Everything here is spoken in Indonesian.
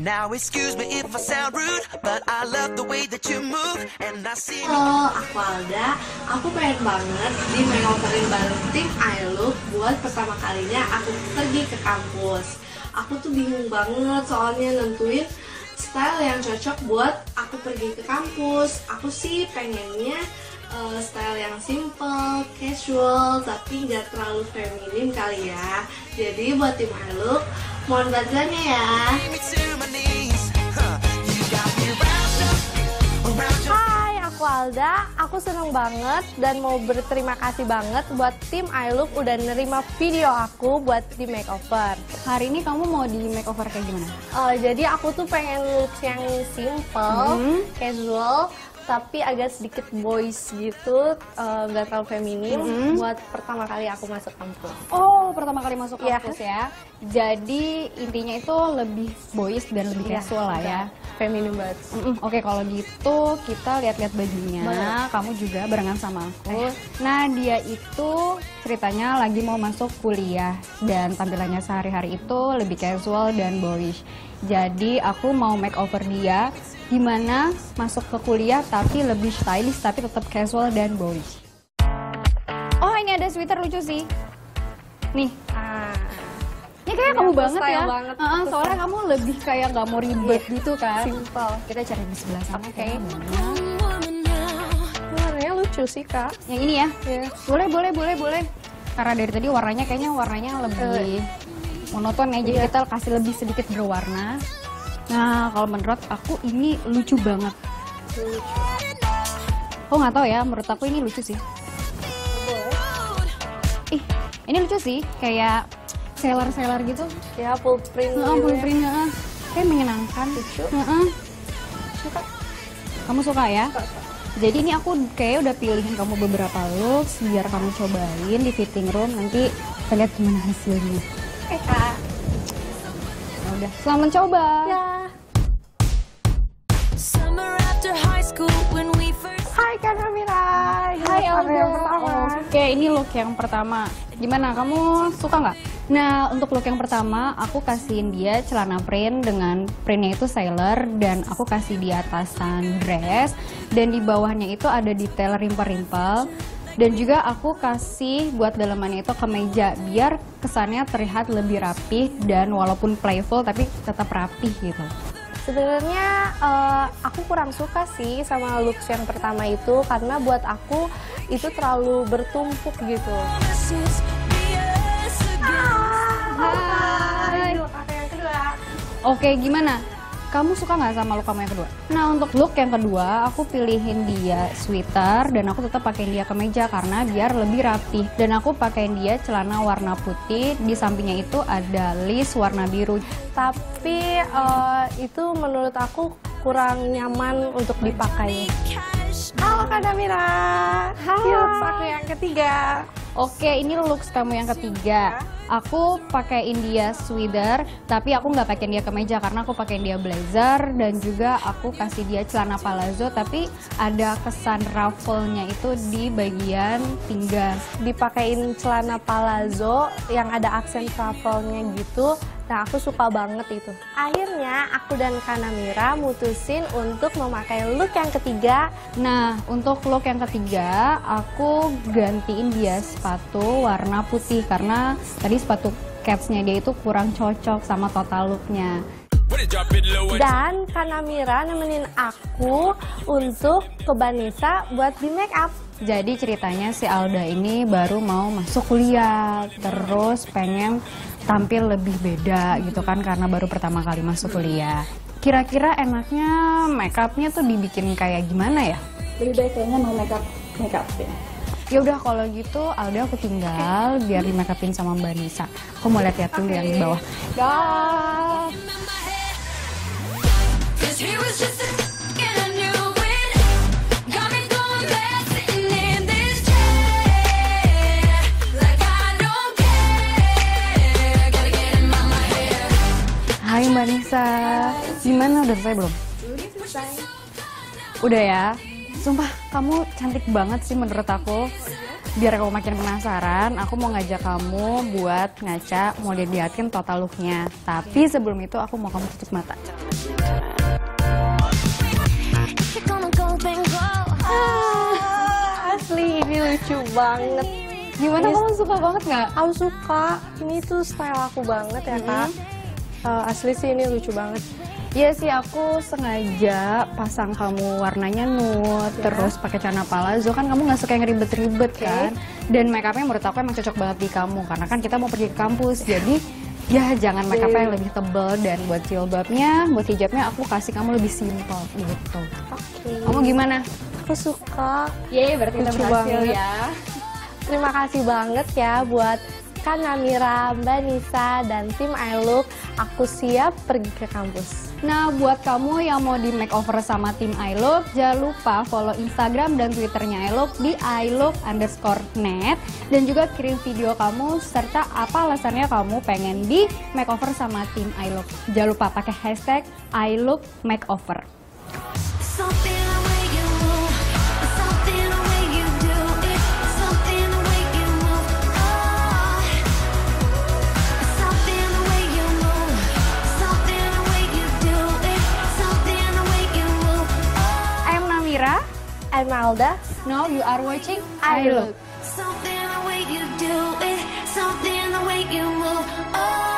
Now excuse me if I sound rude, but I love the way that you move, and I see. Halo, aku Alda. Aku pengen banget di makeoverin bareng tim I Look buat pertama kalinya aku pergi ke kampus. Aku tuh bingung banget soalnya nentuin style yang cocok buat aku pergi ke kampus. Aku sih pengennya eh, style yang simple, casual, tapi nggak terlalu feminim kali ya. Jadi buat tim I Look, mohon bantuannya ya. Hai, aku Alda. Aku seneng banget dan mau berterima kasih banget buat tim I Look udah nerima video aku buat di makeover. Hari ini kamu mau di makeover kayak gimana? Eh, jadi aku tuh pengen look yang simple, Mhm. casual, tapi agak sedikit boys gitu, eh, nggak terlalu feminim. Mhm. Buat pertama kali aku masuk kampus. Oh, pertama kali masuk Iya. kampus ya. Jadi intinya itu lebih boys dan lebih Iya, casual lah ya. Feminim banget. Mm-mm. Oke, kalau gitu kita lihat-lihat bajunya. Boleh. Kamu juga barengan sama aku. Nah, dia itu ceritanya lagi mau masuk kuliah dan tampilannya sehari-hari itu lebih casual dan boyish. Jadi aku mau makeover dia gimana masuk ke kuliah tapi lebih stylish tapi tetap casual dan boyish. Oh, ini ada sweater lucu sih. Nih, Ini kayak Ini kamu aku banget ya. banget. Heeh, Aku soalnya kamu lebih kayak nggak mau ribet gitu kan. simple. Kita cari di sebelah sana Oke. kayaknya. Warnanya lucu sih kak. Yang ini ya? Iya. Boleh, boleh, boleh, boleh. Karena dari tadi warnanya kayaknya warnanya lebih monoton ya, jadi Iya. kita kasih lebih sedikit berwarna. Nah, kalau menurut aku ini lucu banget. Oh nggak tahu ya, menurut aku ini lucu sih. Ih, ini lucu sih, kayak sailor-sailor gitu. Ya full print. Heeh, gitu full ya. print, heeh. Kayak menyenangkan. Lucu. Heeh. Suka. Kamu suka ya? Jadi ini aku kayak udah pilihin kamu beberapa looks biar kamu cobain di fitting room nanti kita lihat gimana hasilnya. Oke kak. Ya udah, selamat mencoba. Ya. Summer after high school when we first Hai Kak Namira. Hai Aldo. yang pertama. Oke, ini look yang pertama. Gimana? Kamu suka nggak? Nah, untuk look yang pertama, aku kasihin dia celana print dengan printnya itu sailor dan aku kasih di atasan dress dan di bawahnya itu ada detail rimpel-rimpel dan juga aku kasih buat dalamannya itu kemeja biar kesannya terlihat lebih rapih dan walaupun playful tapi tetap rapih gitu. Sebenarnya eh, aku kurang suka sih sama looks yang pertama itu karena buat aku itu terlalu bertumpuk gitu. Oke, gimana? Kamu suka nggak sama look kamu yang kedua? Nah, untuk look yang kedua, aku pilihin dia sweater dan aku tetap pakai dia kemeja karena biar lebih rapih. Dan aku pakai dia celana warna putih, di sampingnya itu ada list warna biru. Tapi eh, itu menurut aku kurang nyaman untuk dipakai. Halo Kak Damira. Hai. Looks aku yang ketiga. Oke, ini looks kamu yang ketiga. Aku pakaiin dia sweater, tapi aku nggak pakai dia kemeja karena aku pakai dia blazer dan juga aku kasih dia celana palazzo, tapi ada kesan ruffle-nya itu di bagian pinggang. Dipakein celana palazzo yang ada aksen ruffle-nya gitu. Nah, aku suka banget itu. Akhirnya aku dan Kanamira mutusin untuk memakai look yang ketiga Nah, untuk look yang ketiga, aku gantiin dia sepatu warna putih karena tadi sepatu catsnya dia itu kurang cocok sama total looknya. dan Kanamira nemenin aku untuk ke Banisa buat di make up. Jadi ceritanya si Alda ini baru mau masuk kuliah, terus pengen tampil lebih beda gitu kan karena baru pertama kali masuk kuliah. Kira-kira enaknya make upnya tuh dibikin kayak gimana ya? Lebih baik kayaknya no makeup makeup ya. Ya udah kalau gitu Alda aku tinggal biar di make upin sama Mbak Nisa. Aku mau lihat-lihat dulu yang di bawah. Dah. Mbak Nisa. Gimana udah selesai belum? Udah ya. Sumpah kamu cantik banget sih menurut aku. biar kamu makin penasaran, aku mau ngajak kamu buat ngaca, mau dilihatin total looknya. Tapi sebelum itu aku mau kamu tutup mata. Go. Asli ini lucu banget. Gimana Ini- kamu suka banget nggak? Aku suka. Ini tuh style aku banget ya kak. Eh, asli sih ini lucu banget. Iya sih aku sengaja pasang kamu warnanya nude, terus pakai celana palazzo kan kamu nggak suka yang ribet-ribet kan. Dan make upnya menurut aku emang cocok banget di kamu karena kan kita mau pergi ke kampus. Jadi ya jangan make up yang lebih tebel dan buat jilbabnya, buat hijabnya aku kasih kamu lebih simpel gitu. Oke. Kamu gimana? Aku suka. Yeay, berarti kita Lucu berhasil banget. ya. Terima kasih banget ya buat Kak Namira, Mbak Nisa, dan tim I Look. Aku siap pergi ke kampus. Nah, buat kamu yang mau di makeover sama tim iLook, jangan lupa follow Instagram dan Twitternya iLook di iLook underscore net dan juga kirim video kamu serta apa alasannya kamu pengen di makeover sama tim iLook. Jangan lupa pakai hashtag iLook makeover. I'm Alda. Now you are watching iLook. iLook. something the way you do it, something the way you move. Oh.